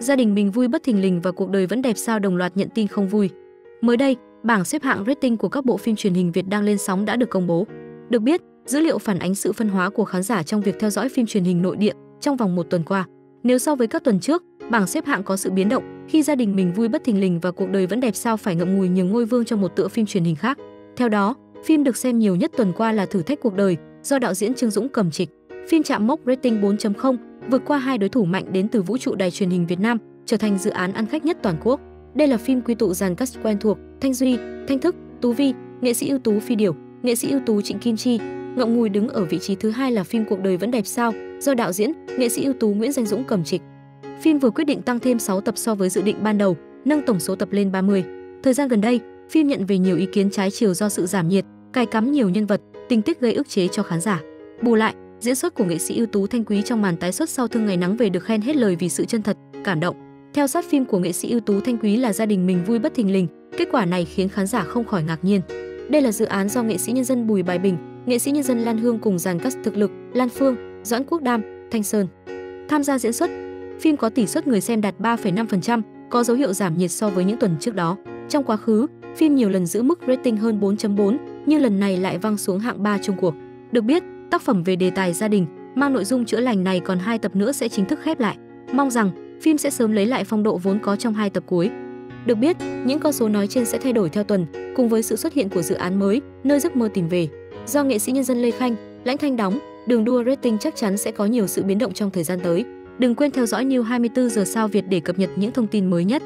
Gia đình mình vui bất thình lình và cuộc đời vẫn đẹp sao đồng loạt nhận tin không vui. Mới đây, bảng xếp hạng rating của các bộ phim truyền hình Việt đang lên sóng đã được công bố. Được biết, dữ liệu phản ánh sự phân hóa của khán giả trong việc theo dõi phim truyền hình nội địa trong vòng một tuần qua. Nếu so với các tuần trước, bảng xếp hạng có sự biến động khi gia đình mình vui bất thình lình và cuộc đời vẫn đẹp sao phải ngậm ngùi nhường ngôi vương cho một tựa phim truyền hình khác. Theo đó, phim được xem nhiều nhất tuần qua là Thử thách cuộc đời do đạo diễn Trương Dũng cầm trịch. Phim chạm mốc rating 4.0, vượt qua hai đối thủ mạnh đến từ vũ trụ đài truyền hình Việt Nam, trở thành dự án ăn khách nhất toàn quốc. Đây là phim quy tụ dàn cast quen thuộc, Thanh Duy, Thanh Thức, Tú Vi, nghệ sĩ ưu tú Phi Điểu, nghệ sĩ ưu tú Trịnh Kim Chi. Ngậm ngùi đứng ở vị trí thứ hai là phim Cuộc đời vẫn đẹp sao, do đạo diễn, nghệ sĩ ưu tú Nguyễn Danh Dũng cầm trịch. Phim vừa quyết định tăng thêm 6 tập so với dự định ban đầu, nâng tổng số tập lên 30. Thời gian gần đây, phim nhận về nhiều ý kiến trái chiều do sự giảm nhiệt, cài cắm nhiều nhân vật, tình tiết gây ức chế cho khán giả. Bù lại, diễn xuất của nghệ sĩ ưu tú Thanh Quý trong màn tái xuất sau thương ngày nắng về được khen hết lời vì sự chân thật, cảm động. Theo sát phim của nghệ sĩ ưu tú Thanh Quý là gia đình mình vui bất thình lình, kết quả này khiến khán giả không khỏi ngạc nhiên. Đây là dự án do nghệ sĩ nhân dân Bùi Bài Bình, nghệ sĩ nhân dân Lan Hương cùng dàn cast thực lực Lan Phương, Doãn Quốc Đam, Thanh Sơn tham gia diễn xuất. Phim có tỷ suất người xem đạt 3,5%, có dấu hiệu giảm nhiệt so với những tuần trước đó. Trong quá khứ, phim nhiều lần giữ mức rating hơn 4.4, nhưng lần này lại văng xuống hạng 3 chung cuộc. Được biết, tác phẩm về đề tài gia đình mang nội dung chữa lành này còn hai tập nữa sẽ chính thức khép lại. Mong rằng phim sẽ sớm lấy lại phong độ vốn có trong hai tập cuối. Được biết, những con số nói trên sẽ thay đổi theo tuần, cùng với sự xuất hiện của dự án mới, nơi giấc mơ tìm về. Do nghệ sĩ nhân dân Lê Khanh, Lãnh Thanh đóng, đường đua rating chắc chắn sẽ có nhiều sự biến động trong thời gian tới. Đừng quên theo dõi New 24 giờ sao Việt để cập nhật những thông tin mới nhất.